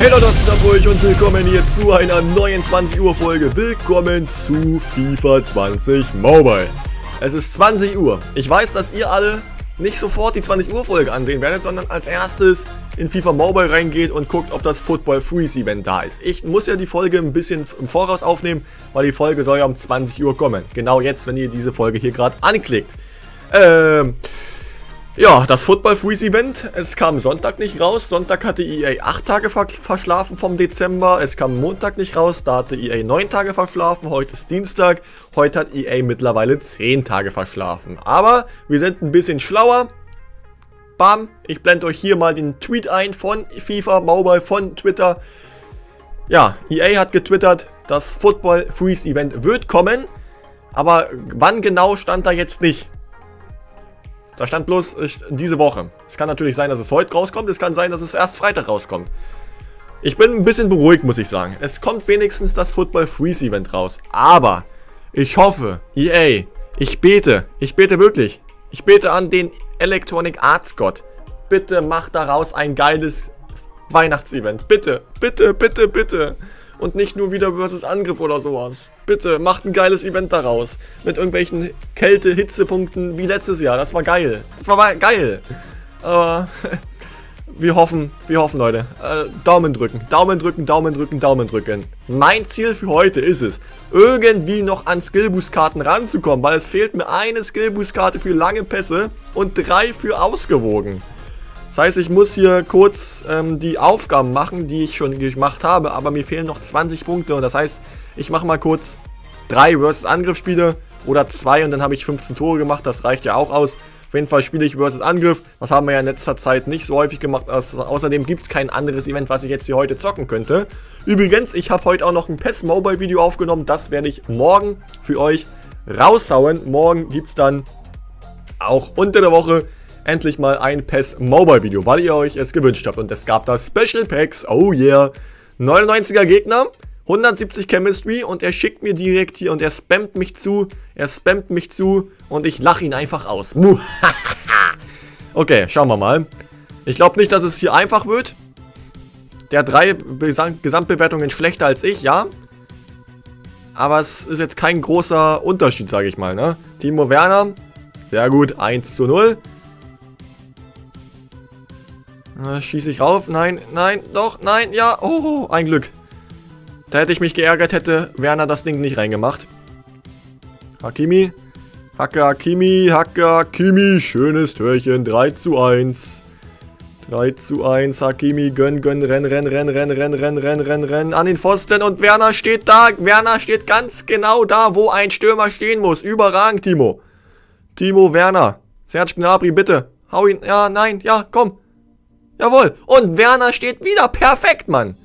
Was geht ab euch und willkommen hier zu einer neuen 20 Uhr Folge. Willkommen zu FIFA 20 Mobile. Es ist 20 Uhr. Ich weiß, dass ihr alle nicht sofort die 20 Uhr Folge ansehen werdet, sondern als erstes in FIFA Mobile reingeht und guckt, ob das Football Freeze Event da ist. Ich muss ja die Folge ein bisschen im Voraus aufnehmen, weil die Folge soll ja um 20 Uhr kommen. Genau jetzt, wenn ihr diese Folge hier gerade anklickt. Ähm... Ja, das Football Freeze Event, es kam Sonntag nicht raus. Sonntag hatte EA 8 Tage ver verschlafen vom Dezember. Es kam Montag nicht raus, da hatte EA 9 Tage verschlafen. Heute ist Dienstag. Heute hat EA mittlerweile 10 Tage verschlafen. Aber wir sind ein bisschen schlauer. Bam, ich blende euch hier mal den Tweet ein von FIFA Mobile, von Twitter. Ja, EA hat getwittert, das Football Freeze Event wird kommen. Aber wann genau stand da jetzt nicht. Da stand bloß ich, diese Woche. Es kann natürlich sein, dass es heute rauskommt. Es kann sein, dass es erst Freitag rauskommt. Ich bin ein bisschen beruhigt, muss ich sagen. Es kommt wenigstens das Football Freeze Event raus. Aber ich hoffe, EA, ich bete, ich bete wirklich. Ich bete an den Electronic Arts Gott. Bitte mach daraus ein geiles Weihnachtsevent. Bitte, bitte, bitte, bitte. Und nicht nur wieder versus Angriff oder sowas. Bitte, macht ein geiles Event daraus. Mit irgendwelchen Kälte-Hitzepunkten wie letztes Jahr. Das war geil. Das war geil. Aber wir hoffen, wir hoffen, Leute. Äh, Daumen drücken, Daumen drücken, Daumen drücken, Daumen drücken. Mein Ziel für heute ist es, irgendwie noch an Skillboost-Karten ranzukommen, weil es fehlt mir eine Skillboost-Karte für lange Pässe und drei für ausgewogen. Das heißt, ich muss hier kurz ähm, die Aufgaben machen, die ich schon gemacht habe, aber mir fehlen noch 20 Punkte. Und das heißt, ich mache mal kurz drei versus Angriffsspiele oder zwei und dann habe ich 15 Tore gemacht. Das reicht ja auch aus. Auf jeden Fall spiele ich versus Angriff. Das haben wir ja in letzter Zeit nicht so häufig gemacht. Also, außerdem gibt es kein anderes Event, was ich jetzt hier heute zocken könnte. Übrigens, ich habe heute auch noch ein PES Mobile Video aufgenommen. Das werde ich morgen für euch raushauen. Morgen gibt es dann auch unter der Woche endlich mal ein PES Mobile Video, weil ihr euch es gewünscht habt. Und es gab da Special Packs, oh yeah. 99er Gegner, 170 Chemistry und er schickt mir direkt hier und er spammt mich zu, er spammt mich zu und ich lache ihn einfach aus. okay, schauen wir mal. Ich glaube nicht, dass es hier einfach wird. Der hat drei Gesamtbewertungen schlechter als ich, ja. Aber es ist jetzt kein großer Unterschied, sage ich mal, ne? Timo Werner, sehr gut, 1 zu 0. Schieße ich rauf? Nein, nein, doch, nein, ja. Oh, ein Glück. Da hätte ich mich geärgert, hätte Werner das Ding nicht reingemacht. Hakimi. Hacke Hakimi, Hacke Hakimi. Schönes Türchen. 3 zu 1. 3 zu 1. Hakimi, gönn, gönn, renn, renn, renn, renn, renn, renn, renn, renn, renn. An den Pfosten und Werner steht da. Werner steht ganz genau da, wo ein Stürmer stehen muss. Überragend, Timo. Timo Werner. Serge Gnabry, bitte. Hau ihn. Ja, nein, ja, komm. Jawohl. Und Werner steht wieder. Perfekt, Mann.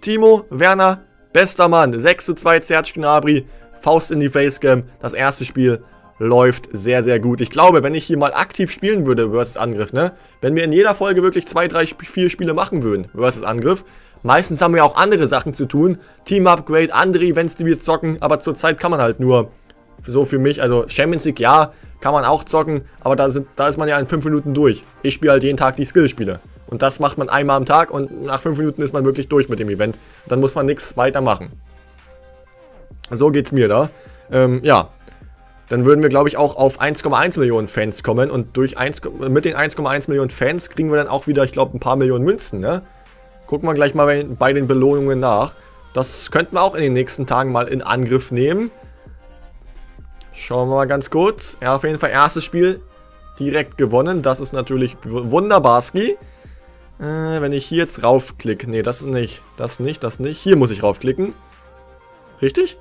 Timo, Werner, bester Mann. 6 zu 2, Serge Gnabry. Faust in die Facecam. Das erste Spiel läuft sehr, sehr gut. Ich glaube, wenn ich hier mal aktiv spielen würde versus Angriff, ne? Wenn wir in jeder Folge wirklich zwei, drei, vier Spiele machen würden versus Angriff. Meistens haben wir auch andere Sachen zu tun. Team-Upgrade, andere Events, die wir zocken. Aber zurzeit kann man halt nur so für mich, also Champions League, ja, kann man auch zocken, aber da, sind, da ist man ja in 5 Minuten durch. Ich spiele halt jeden Tag die Skillspiele. Und das macht man einmal am Tag und nach 5 Minuten ist man wirklich durch mit dem Event. Dann muss man nichts weiter machen. So geht's mir da. Ähm, ja. Dann würden wir, glaube ich, auch auf 1,1 Millionen Fans kommen. Und durch 1, mit den 1,1 Millionen Fans kriegen wir dann auch wieder, ich glaube, ein paar Millionen Münzen, ne? Gucken wir gleich mal bei, den Belohnungen nach. Das könnten wir auch in den nächsten Tagen mal in Angriff nehmen. Schauen wir mal ganz kurz. Ja, auf jeden Fall erstes Spiel direkt gewonnen. Das ist natürlich wunderbarski. Äh, wenn ich hier jetzt raufklicke. Nee, das nicht. Das nicht, das nicht. Hier muss ich raufklicken. Richtig?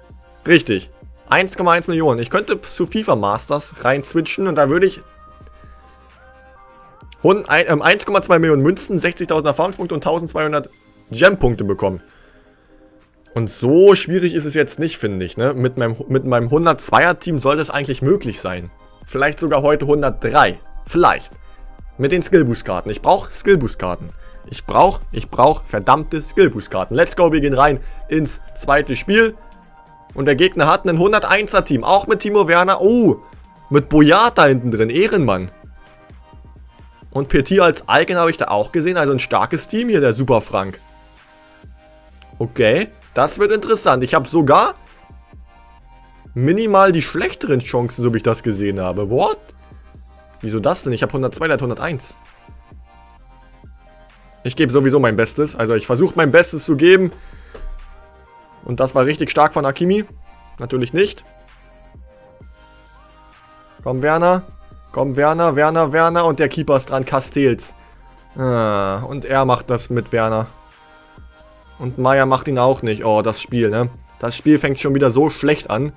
Richtig. 1,1 Millionen. Ich könnte zu FIFA Masters rein switchen und da würde ich 1,2 ähm, Millionen Münzen, 60.000 Erfahrungspunkte und 1200 Gem-Punkte bekommen. Und so schwierig ist es jetzt nicht, finde ich. Ne? Mit meinem, mit meinem 102er-Team sollte es eigentlich möglich sein. Vielleicht sogar heute 103. Vielleicht. Mit den Skillboost-Karten. Ich brauche Skillboost-Karten. Ich brauche, ich brauche verdammte Skillboost-Karten. Let's go, wir gehen rein ins zweite Spiel. Und der Gegner hat ein 101er-Team. Auch mit Timo Werner. Oh, mit Boyata hinten drin. Ehrenmann. Und Petit als Icon habe ich da auch gesehen. Also ein starkes Team hier, der Super Frank. Okay, das wird interessant. Ich habe sogar minimal die schlechteren Chancen, so wie ich das gesehen habe. What? Wieso das denn? Ich habe 102, der hat 101. Ich gebe sowieso mein Bestes. Also ich versuche mein Bestes zu geben. Und das war richtig stark von Akimi. Natürlich nicht. Komm, Werner. Komm, Werner, Werner, Werner. Und der Keeper ist dran, Castells. Ah, und er macht das mit Werner. Und Meier macht ihn auch nicht. Oh, das Spiel, ne? Das Spiel fängt schon wieder so schlecht an.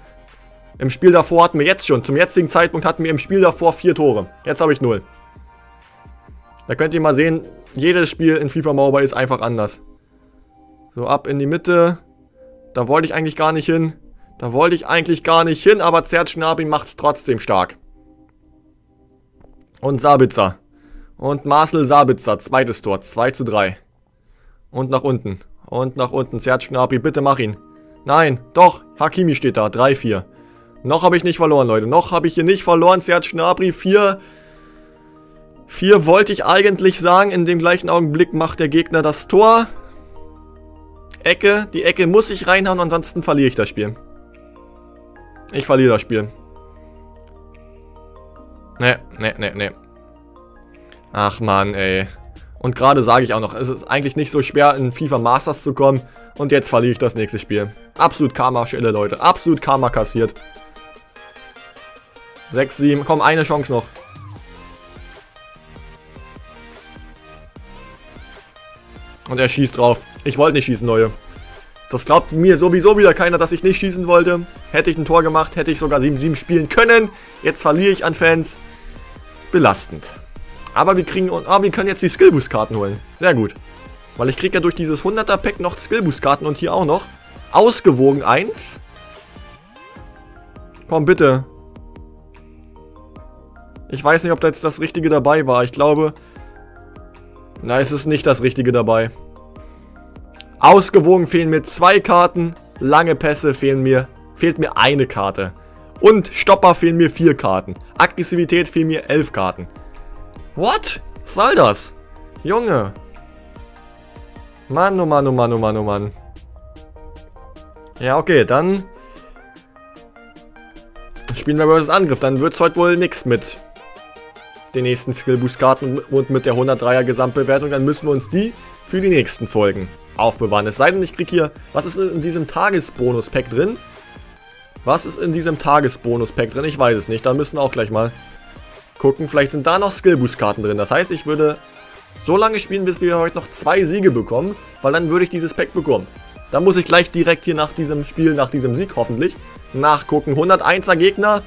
Im Spiel davor hatten wir jetzt schon, zum jetzigen Zeitpunkt hatten wir im Spiel davor vier Tore. Jetzt habe ich null. Da könnt ihr mal sehen, jedes Spiel in FIFA Mobile ist einfach anders. So, ab in die Mitte. Da wollte ich eigentlich gar nicht hin. Da wollte ich eigentlich gar nicht hin, aber Zert Schnabi macht es trotzdem stark. Und Sabitzer. Und Marcel Sabitzer, zweites Tor, 2 zu 3. Und nach unten. Und nach unten. Zert Schnabi, bitte mach ihn. Nein, doch, Hakimi steht da, 3-4. Noch habe ich nicht verloren, Leute. Noch habe ich hier nicht verloren. Serge Schnabri, 4. 4 wollte ich eigentlich sagen. In dem gleichen Augenblick macht der Gegner das Tor. Ecke. Die Ecke muss ich reinhauen, ansonsten verliere ich das Spiel. Ich verliere das Spiel. Ne, ne, ne, ne. Ach man, ey. Und gerade sage ich auch noch, es ist eigentlich nicht so schwer, in FIFA Masters zu kommen. Und jetzt verliere ich das nächste Spiel. Absolut Karma-Schelle, Leute. Absolut Karma kassiert. 6, 7. Komm, eine Chance noch. Und er schießt drauf. Ich wollte nicht schießen, Leute. Das glaubt mir sowieso wieder keiner, dass ich nicht schießen wollte. Hätte ich ein Tor gemacht, hätte ich sogar 7-7 spielen können. Jetzt verliere ich an Fans. Belastend. Aber wir kriegen, ah, wir können jetzt die Skillboost-Karten holen. Sehr gut. Weil ich kriege ja durch dieses 100er-Pack noch Skillboost-Karten und hier auch noch. Ausgewogen 1. Komm, bitte. Ich weiß nicht, ob da jetzt das Richtige dabei war. Ich glaube... Nein, es ist nicht das Richtige dabei. Ausgewogen fehlen mir zwei Karten. Lange Pässe fehlen mir... Fehlt mir eine Karte. Und Stopper fehlen mir vier Karten. Aggressivität fehlen mir elf Karten. What? Was soll das? Junge. Mann, oh Mann, oh Mann, oh Mann, oh Mann. Ja, okay, dann... Spielen wir versus Angriff. Dann wird es heute wohl nichts mit den nächsten Skillboost-Karten und mit der 103er Gesamtbewertung, dann müssen wir uns die für die nächsten Folgen aufbewahren. Es sei denn, ich kriege hier, was ist in diesem Tagesbonus-Pack drin? Was ist in diesem Tagesbonus-Pack drin? Ich weiß es nicht, da müssen wir auch gleich mal gucken. Vielleicht sind da noch Skillboost-Karten drin. Das heißt, ich würde so lange spielen, bis wir heute noch zwei Siege bekommen, weil dann würde ich dieses Pack bekommen. Dann muss ich gleich direkt hier nach diesem Spiel, nach diesem Sieg hoffentlich, nachgucken. 101er Gegner,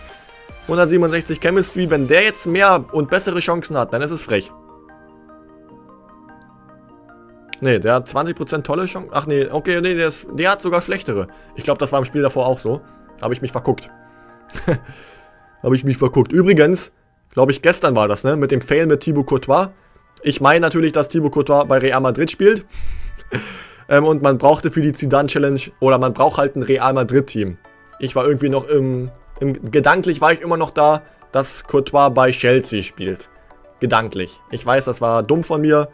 167 Chemistry. Wenn der jetzt mehr und bessere Chancen hat, dann ist es frech. Ne, der hat 20% tolle Chancen. Ach nee, okay, nee, der, ist, der hat sogar schlechtere. Ich glaube, das war im Spiel davor auch so. Habe ich mich verguckt. Habe ich mich verguckt. Übrigens, glaube ich, gestern war das, ne? Mit dem Fail mit Thibaut Courtois. Ich meine natürlich, dass Thibaut Courtois bei Real Madrid spielt. ähm, und man brauchte für die Zidane Challenge, oder man braucht halt ein Real Madrid Team. Ich war irgendwie noch im im, gedanklich war ich immer noch da, dass Courtois bei Chelsea spielt. Gedanklich. Ich weiß, das war dumm von mir.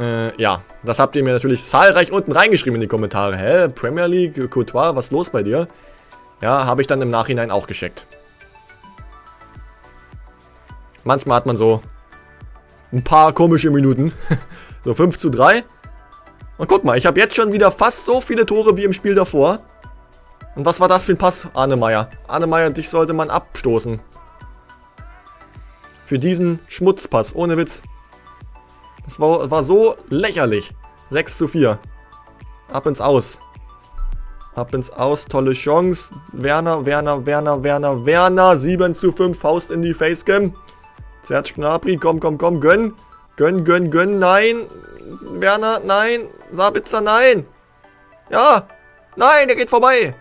Äh, ja, das habt ihr mir natürlich zahlreich unten reingeschrieben in die Kommentare. Hä, Premier League, Courtois, was ist los bei dir? Ja, habe ich dann im Nachhinein auch gescheckt. Manchmal hat man so ein paar komische Minuten. so 5 zu 3. Und guck mal, ich habe jetzt schon wieder fast so viele Tore wie im Spiel davor. Und was war das für ein Pass, Arnemeyer? Arnemeyer, dich sollte man abstoßen. Für diesen Schmutzpass, ohne Witz. Das war, war so lächerlich. 6 zu 4. Ab ins Aus. Ab ins Aus, tolle Chance. Werner, Werner, Werner, Werner, Werner. 7 zu 5, Faust in die Facecam. Serge Gnabry, komm, komm, komm, gönn. Gönn, gönn, gönn, nein. Werner, nein. Sabitzer, nein. Ja. Nein, der geht vorbei.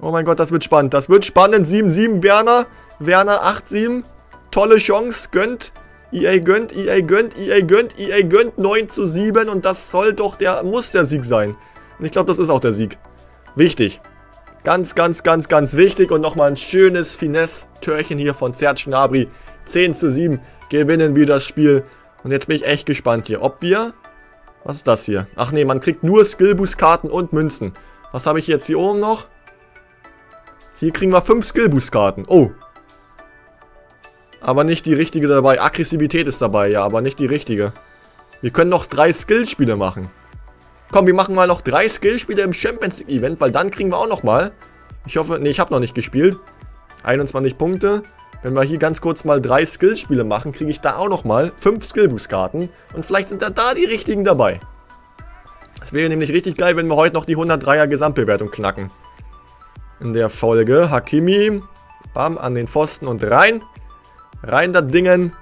Oh mein Gott, das wird spannend. Das wird spannend. 7-7 Werner. Werner 8-7. Tolle Chance. Gönnt. EA gönnt, EA gönnt, EA gönnt, EA gönnt 9 zu 7 und das soll doch der, muss der Sieg sein. Und ich glaube, das ist auch der Sieg. Wichtig. Ganz, ganz, ganz, ganz wichtig und nochmal ein schönes Finesse-Törchen hier von Serge Gnabry. 10 zu 7 gewinnen wir das Spiel. Und jetzt bin ich echt gespannt hier, ob wir Was ist das hier? Ach nee, man kriegt nur Skillboost-Karten und Münzen. Was habe ich jetzt hier oben noch? Hier kriegen wir 5 Skillboost-Karten. Oh. Aber nicht die richtige dabei. Aggressivität ist dabei, ja, aber nicht die richtige. Wir können noch drei Skillspiele machen. Komm, wir machen mal noch drei Skillspiele im Champions League Event, weil dann kriegen wir auch noch mal. Ich hoffe, nee, ich habe noch nicht gespielt. 21 Punkte. Wenn wir hier ganz kurz mal drei Skillspiele machen, kriege ich da auch noch mal 5 Skillboost-Karten. Und vielleicht sind da, da die richtigen dabei. Es wäre nämlich richtig geil, wenn wir heute noch die 103er Gesamtbewertung knacken. In der Folge Hakimi, bam, an den Pfosten und rein. Rein da Dingen.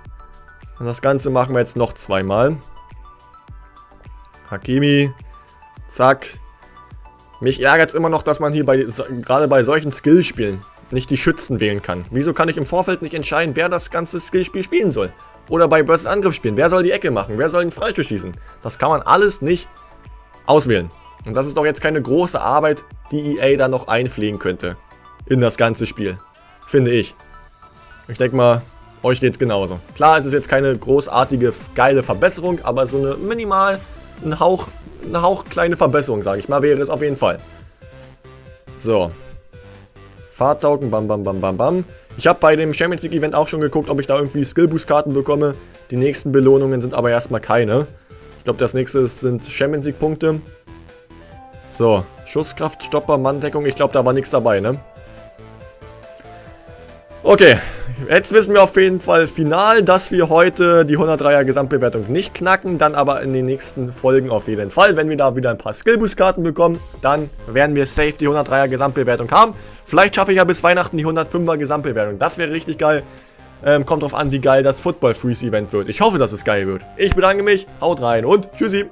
Und das Ganze machen wir jetzt noch zweimal. Hakimi, zack. Mich ärgert es immer noch, dass man hier bei, gerade bei solchen Skillspielen nicht die Schützen wählen kann. Wieso kann ich im Vorfeld nicht entscheiden, wer das ganze Skillspiel spielen soll? Oder bei Burst Angriff spielen. Wer soll die Ecke machen? Wer soll den Freischuss schießen? Das kann man alles nicht auswählen. Und das ist doch jetzt keine große Arbeit, die EA da noch einpflegen könnte. In das ganze Spiel. Finde ich. Ich denke mal, euch geht es genauso. Klar, es ist jetzt keine großartige, geile Verbesserung, aber so eine minimal, ein Hauch, eine Hauch kleine Verbesserung, sage ich mal, wäre es auf jeden Fall. So, Fahrtaugen, bam, bam, bam, bam, bam. Ich habe bei dem Champions League Event auch schon geguckt, ob ich da irgendwie Skillboost-Karten bekomme. Die nächsten Belohnungen sind aber erstmal keine. Ich glaube, das nächste sind Champions League-Punkte. So, Schusskraft, Stopper, Manndeckung. Ich glaube, da war nichts dabei, ne? Okay, jetzt wissen wir auf jeden Fall final, dass wir heute die 103er Gesamtbewertung nicht knacken, dann aber in den nächsten Folgen auf jeden Fall. Wenn wir da wieder ein paar Skillboost-Karten bekommen, dann werden wir safe die 103er Gesamtbewertung haben. Vielleicht schaffe ich ja bis Weihnachten die 105er Gesamtbewertung. Das wäre richtig geil. Ähm, kommt drauf an, wie geil das Football Freeze Event wird. Ich hoffe, dass es geil wird. Ich bedanke mich, haut rein und tschüssi.